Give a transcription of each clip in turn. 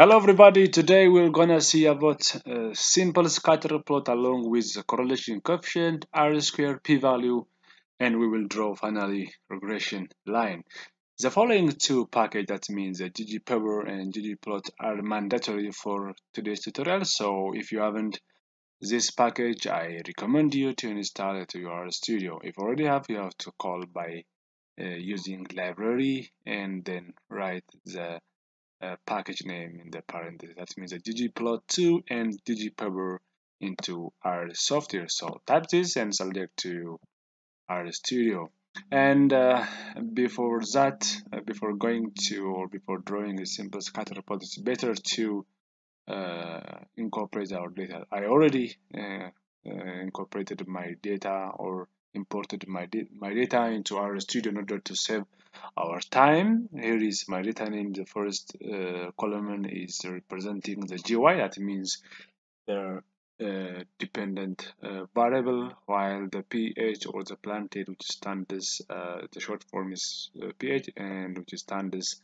Hello everybody, today we're gonna see about a simple scatter plot along with the correlation coefficient, R square, p-value, and we will draw finally regression line. The following two package that means ggplot and ggplot are mandatory for today's tutorial, so if you haven't this package, I recommend you to install it to R Studio. If you already have, you have to call by uh, using library and then write the uh, package name in the parentheses. That means a ggplot2 and ggplot into R software. So type this and select to R Studio. And uh, before that, uh, before going to or before drawing a simple scatter plot, it's better to uh, incorporate our data. I already uh, incorporated my data or imported my, my data into R Studio in order to save our time. Here is my data name. The first uh, column is representing the GY. That means the uh, dependent uh, variable, while the pH or the planted, which stands, uh, the short form is uh, pH, and which stands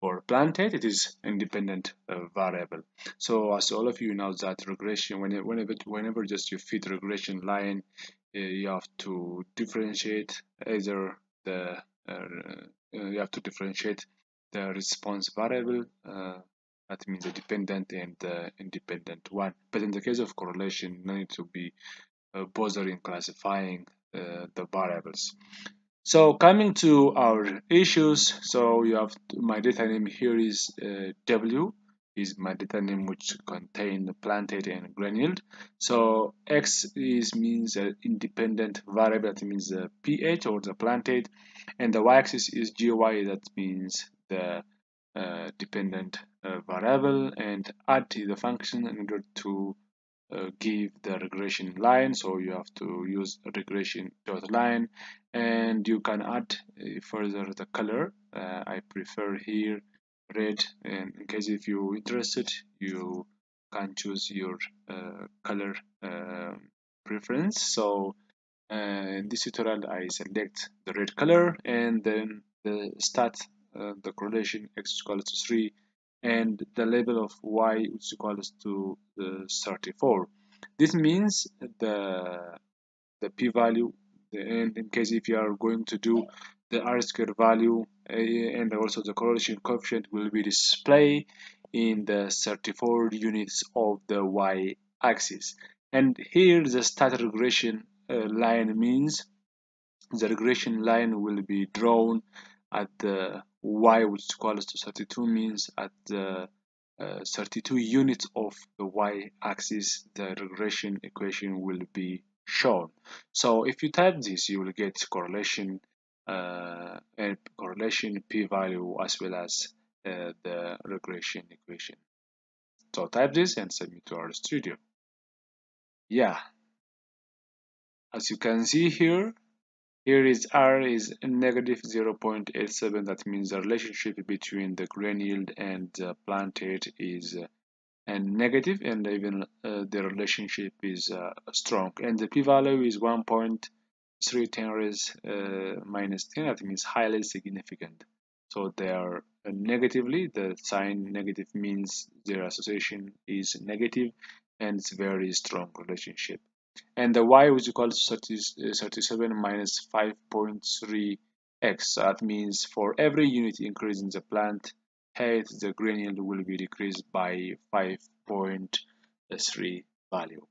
for planted, it is independent uh, variable. So as all of you know that regression, whenever, whenever, just you fit regression line, uh, you have to differentiate either the uh, you have to differentiate the response variable uh, that means the dependent and the independent one. But in the case of correlation no need to be uh, bothering classifying uh, the variables. So coming to our issues so you have my data name here is uh, w is my data name which contain the plant and grain yield. So x is means an independent variable that means the pH or the plant height and the y-axis is gy that means the uh, dependent uh, variable and add the function in order to uh, give the regression line so you have to use regression dot line and you can add uh, further the color uh, I prefer here red and in case if you're interested you can choose your uh, color uh, preference. So uh, in this tutorial I select the red color and then the start uh, the correlation x is equal to 3 and the label of y is equal to uh, 34 this means the the p-value and in case if you are going to do the r square value and also the correlation coefficient will be displayed in the 34 units of the y-axis. And here the start regression uh, line means the regression line will be drawn at the y which is equal to 32 means at the uh, 32 units of the y-axis the regression equation will be shown. So if you type this you will get correlation uh, and correlation p-value as well as uh, the regression equation. So type this and submit to R Studio. Yeah. As you can see here here is r is negative 0.87 that means the relationship between the grain yield and the plant height is and negative and even uh, the relationship is uh, strong. And the p-value is 1.310 raised uh, minus 10 that means highly significant. So they are uh, negatively. The sign negative means their association is negative and it's very strong relationship. And the y is equal to 30, uh, 37 minus 5.3 x. That means for every unit increase in the plant height the yield will be decreased by 5.3 value.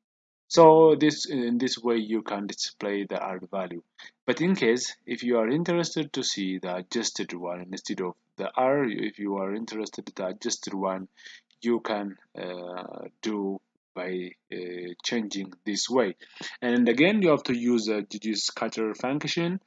So this in this way you can display the R value. But in case if you are interested to see the adjusted one instead of the R if you are interested in the adjusted one you can uh, do by uh, changing this way. And again you have to use a GG scatter function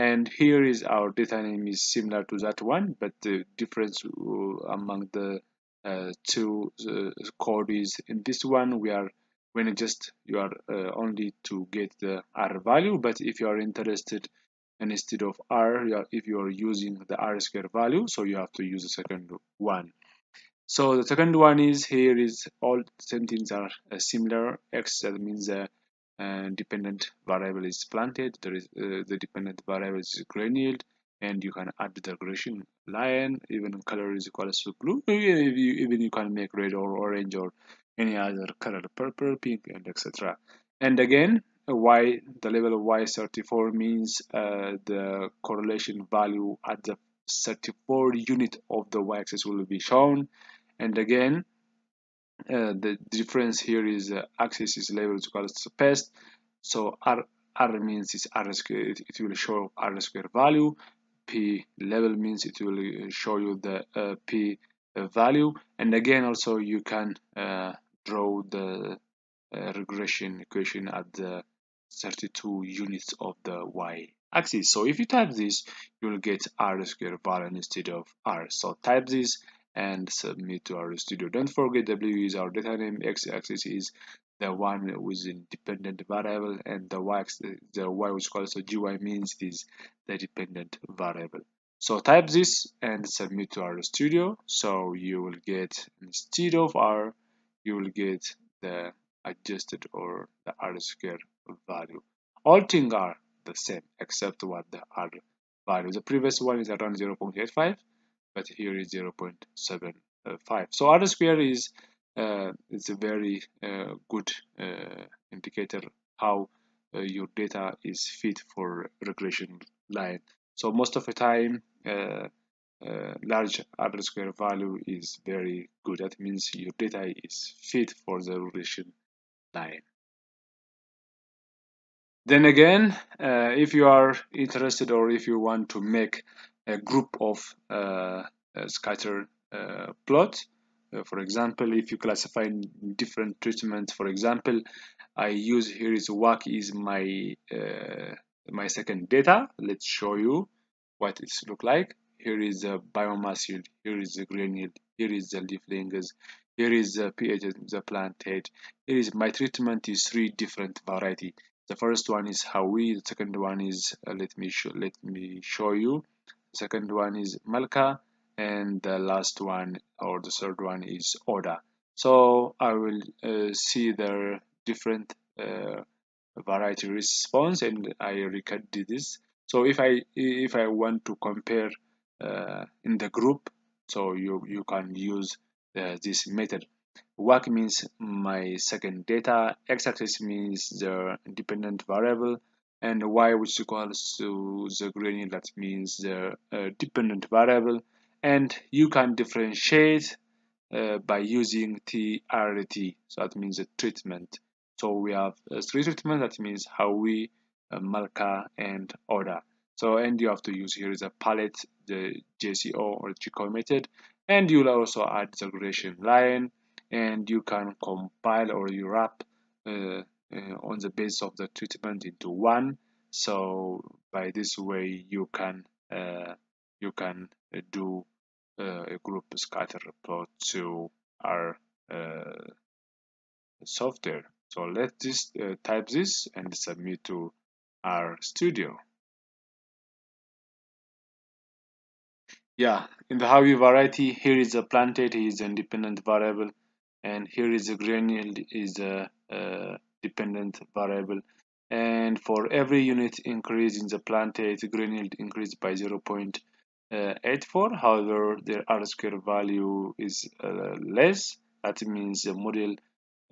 and here is our data name is similar to that one but the difference uh, among the uh, two uh, code is in this one we are when just you are uh, only to get the r value but if you are interested and instead of r if you are using the r square value so you have to use the second one. So the second one is here is all same things are uh, similar x that means the uh, dependent variable is planted, there is uh, the dependent variable is grain yield and you can add the regression line even color is equal to blue even you, even you can make red or orange or any other color purple pink and etc and again y the level of y34 means uh, the correlation value at the 34 unit of the y-axis will be shown. And again uh, the difference here is uh, axis is labeled to past so r r means it's r square it, it, will show r square value. P level means it will uh, show you the uh, p uh, value. And again also you can draw the regression equation at the 32 units of the y axis. So if you type this you will get r square value instead of r. So type this and submit to RStudio. Don't forget W is our data name, X axis is the one with independent variable, and the Y the Y which calls so GY means is the dependent variable. So type this and submit to RStudio. So you will get instead of R, you will get the adjusted or the R square value. All things are the same except what the R value. The previous one is around 0.85 but here is 0.75 so r square is uh, it's a very uh, good uh, indicator how uh, your data is fit for regression line. So most of the time uh, uh, large r square value is very good. That means your data is fit for the regression line. Then again if you are interested or if you want to make group of uh, scatter uh, plot. Uh, for example, if you classify different treatments, for example, I use here is wak is my my second data. Let's show you what it look like. Here is the biomass yield. Here is the grain yield. Here is the leaf length. Here is the pH of the plant height. Here is my treatment is three different variety. The first one is Hawi. The second one is uh, let me show let me show you second one is Malka and the last one or the third one is Oda. So I will uh, see the different uh, variety response and I recorded this. So if I if I want to compare uh, in the group so you you can use uh, this method. wak means my second data. X-axis means the dependent variable and y which equals to the grain yield that means the uh, dependent variable. And you can differentiate uh, by using TRT so that means the treatment. So we have uh, three treatment that means Hawi, uh, Malka and Oda. So and you have to use here is a palette the JCO or GCO method. And you'll also add the gradation line. And you can compile or you wrap uh, uh, on the base of the treatment into one. So by this way you can uh, you can uh, do uh, a group scatter plot to R uh, software. So let's just uh, type this and submit to R Studio. Yeah in the Hawi variety here is a planted is an independent variable and here is a grain is a dependent variable. And for every unit increase in the planted grain yield increased by 0.84 however the r square value is uh, less. That means the model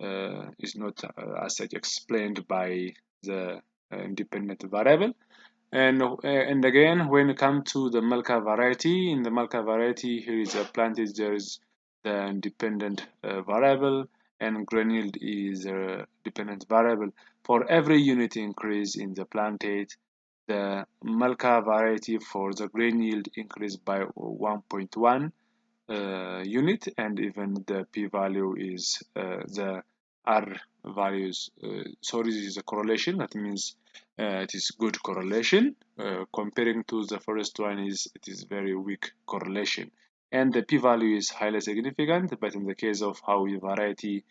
uh, is not uh, as such explained by the uh, independent variable. And uh, and again when it comes to the Malka variety in the Malka variety here is a planted there is the independent uh, variable and grain yield is a dependent variable. For every unit increase in the planted, the Malka variety for the grain yield increased by 1.1 uh, unit and even the p-value is uh, the r values uh, so this is a correlation. That means uh, it is good correlation. Uh, comparing to the first one is it is very weak correlation and the p-value is highly significant but in the case of Hawi variety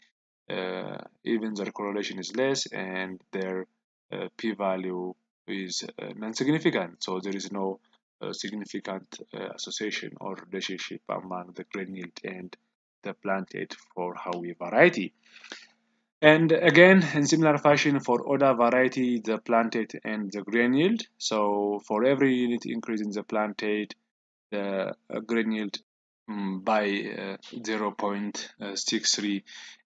uh, even their correlation is less and their uh, p-value is uh, non-significant so there is no uh, significant uh, association or relationship among the grain yield and the planted for Hawi variety And again, in similar fashion for other variety, the planted and the grain yield. So for every unit increase in the planted, the uh, grain yield um, by uh, 0.63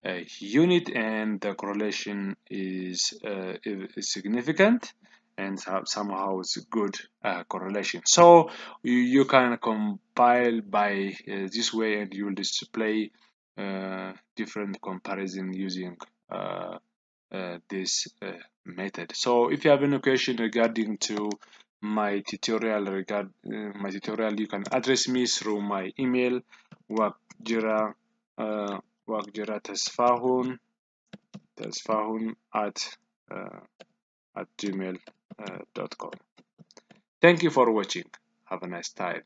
uh, unit and the correlation is, uh, significant and somehow it's a good uh, correlation. So you, you can compile by uh, this way and you will display uh, different comparison using uh, uh, this uh, method. So if you have any question regarding to my tutorial regard uh, my tutorial, you can address me through my email wakjira uh, wakjira tesfahun tesfahun at uh, at gmail.com. Thank you for watching. Have a nice time.